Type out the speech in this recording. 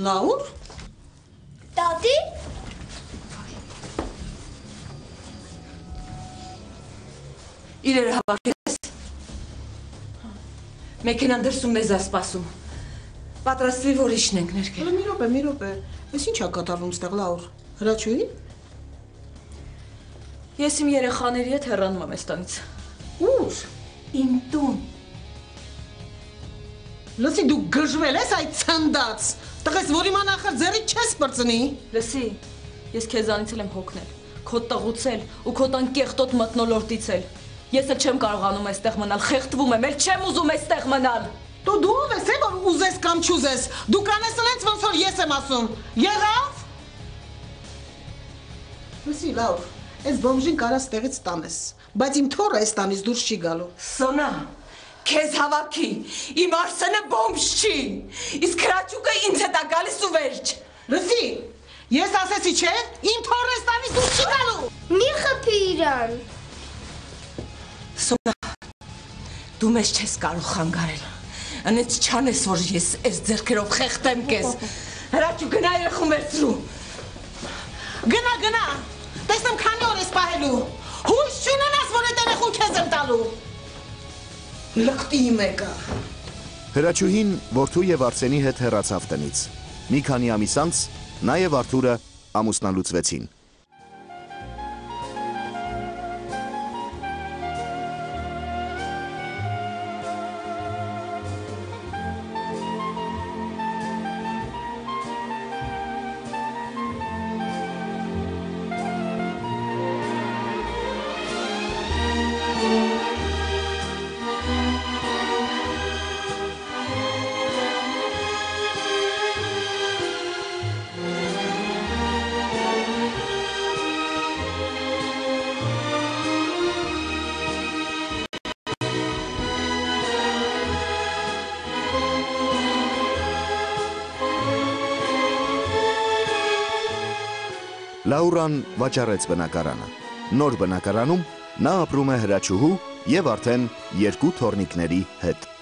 Լաուր։ Տատի։ Իրերը հավաքես։ Մեքենան դրսում մեզ է սպասում։ Պատրաստվի, որ իջնենք ներքև։ Հələ մի րոպե, մի րոպե։ Էս ի՞նչ է կատարվում ստեղ Լաուր։ Հրաչուի։ Ես իմ երեխաների հետ հեռանում եմ այստանից։ Ուր։ Իմ տուն։ Լսի դու գժվել ես այդ ցնդած։ Տղես, որ իմա նախր ձեռի չես բրծնի։ Լսի, ես քեզանից էլ եմ հոգնել։ Քո տղուցել ու քո տան կեղտոտ մտնոլորտիցել։ Ես էլ չեմ կարողանում այստեղ մնալ, խեղդվում եմ, էլ չեմ ուզում այստեղ մնալ։ Դու դու ով ես, որ ուզես կամ չուզես։ Դու կանես լենց ոնց որ ես եմ ասում։ Եղավ։ Լսի, լավ։ Այս բոմժին կարաս տեղից տանես, բայց իմ թորը այս տանից դուրս չի գալու։ Սոնա, քեզ հավաքի։ Իմ Արսենը բոմբ չի։ Իսկ հրաչուկը ինձ հետ է գալիս ու վերջ։ Լսի, ես ասեցի չէ, իմ թորը այս տանից դուրս չի գալու։ Մի խփի իրան։ Սոնա, դու մեզ չես կարող խանգարել։ Անից չանես, որ ես այս ձերքերով խեղտեմ քեզ։ Հրաչու գնա երախում վերցրու։ Գնա, գնա։ Տեսնեմ քանի օր ես պահելու։ Հույս չունենաս, որ այդ երախուն քեզ եմ տալու։ Լկտի մեկը։ Հրաչուհին որդու եւ Արսենի հետ հեռացավ տնից։ Մի քանի ամիս անց նա եւ Արթուրը ամուսնալուծվեցին։ Լաուրան վաճառեց բնակարանը։ Նոր բնակարանում նա ապրում է հրաչուհու եւ արդեն երկու թորնիկների հետ։